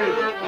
Rasma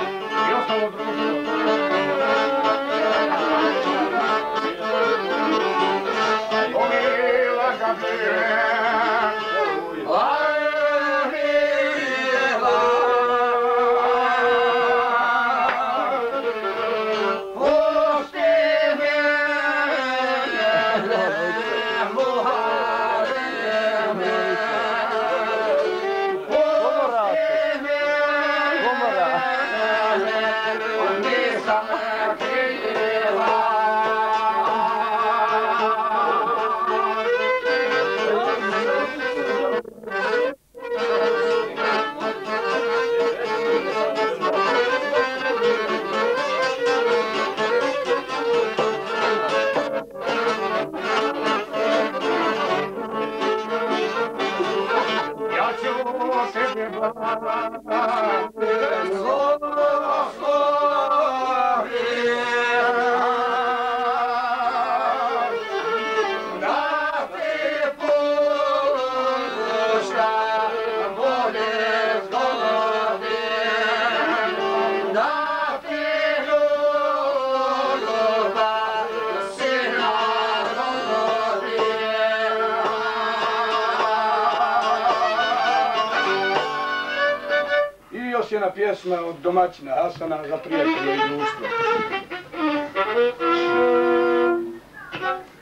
I jedna pjesma od domaćina Hasana za prijatelje i društvo.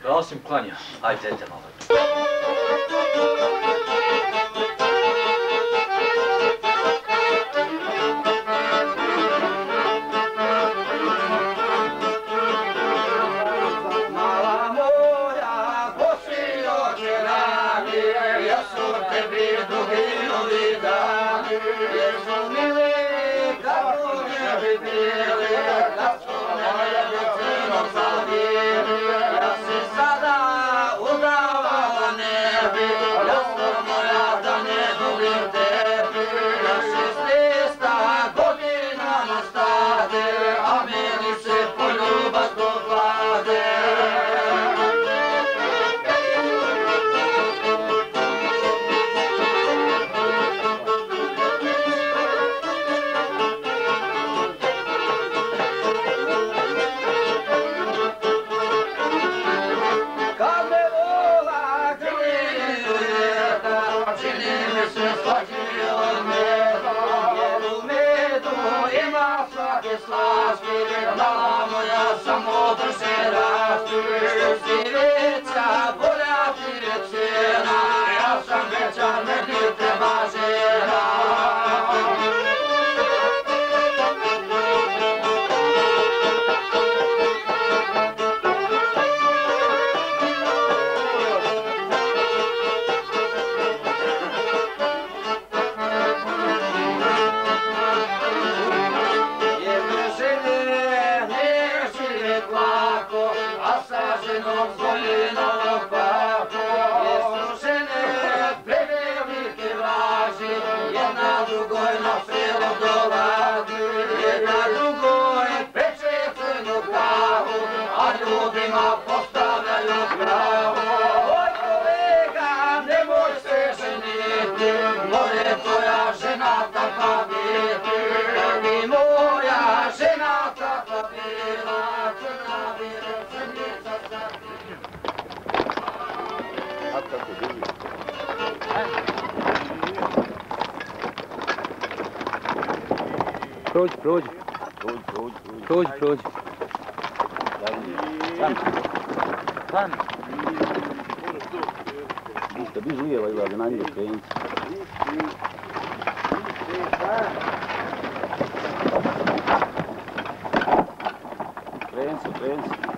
Rasim klanja, ajde dete malo. Thank you. Baba. Ronaldo goi no filo do lado, Ronaldo goi, pecete no carro, aiuti ma posta nello bravo. Oi collega, ne voi se senite, Loreto ja ženata pa vidi, Ni moja ženata pa bila, Crna vire, crnica crnica. A kako bilo? Prođi, prođi. Prođi, prođi. Sam. Sam. Ništa, biži lijeva i vlada, na njega krenci. Krenci, krenci.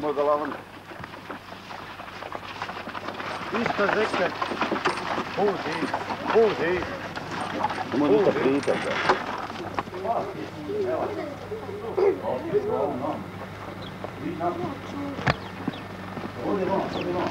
Мой голован. 360. Ползи. Ползи. Можете приїхати. Hold it on, hold it on.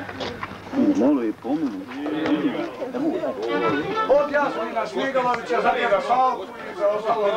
Malo je pomenu. Objasni mogu. Od za njega salku i za ostalo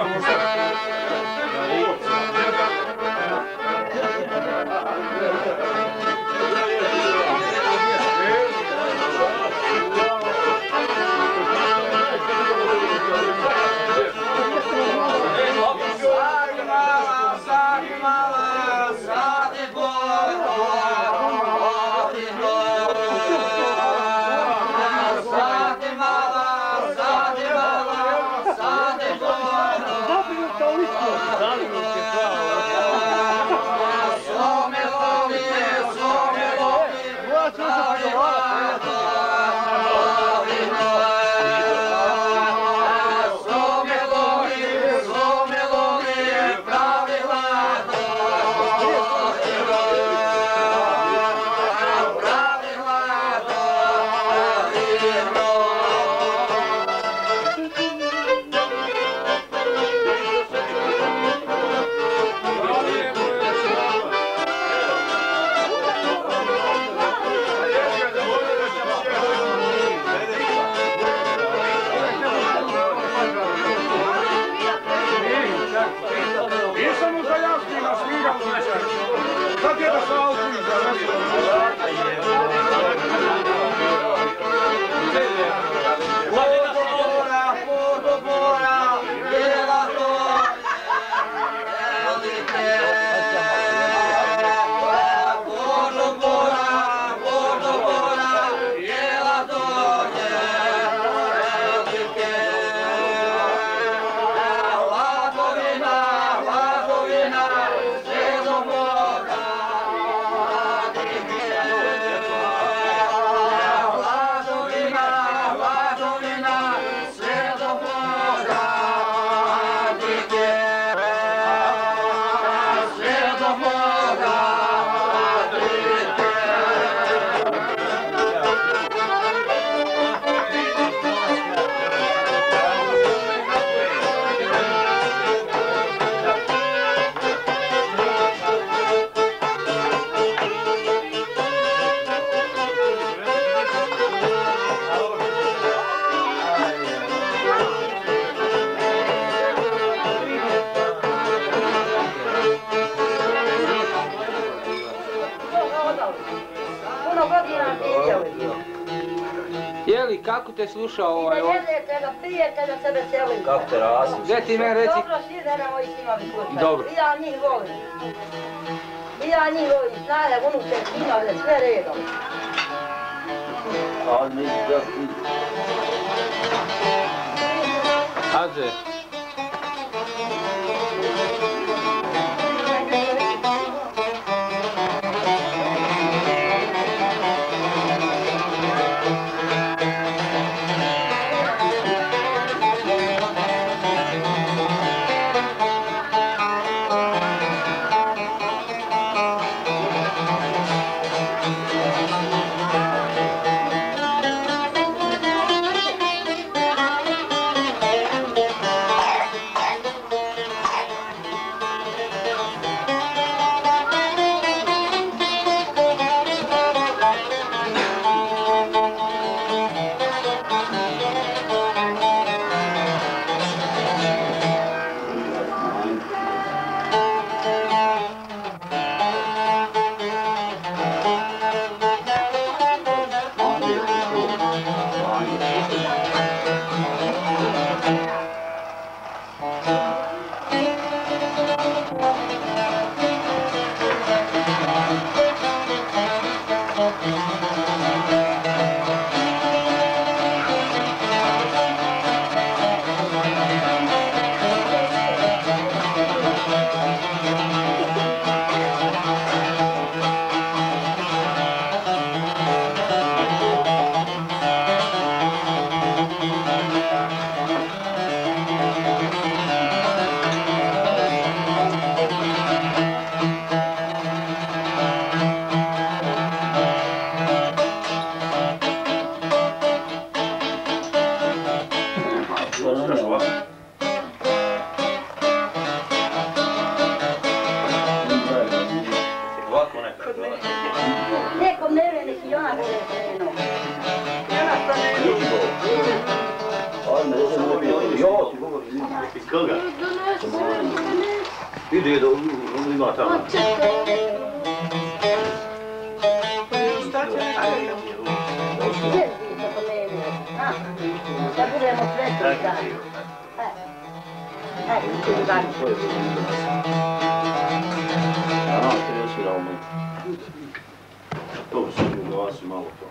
Jeli, kako te sluša ovaj... Ne jedete da pijete da se veselite. Kako te rasim? Gdje ti meni reci? Dobro, svi da nemoj s njima slušati. Dobro. I ja njih volim. I ja njih volim, znaje, unuče, sinove, sve redom. Ali neću da ti. Hadže. Ipiranga. Beleza, vamos embora. Queria tirar uma. Estou subindo, nossa, maluco.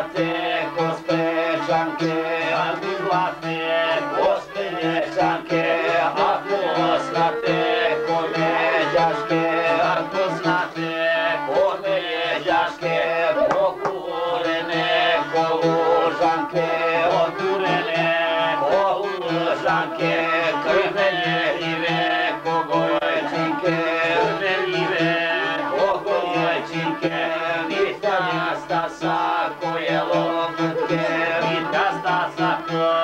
Nothing. Uh...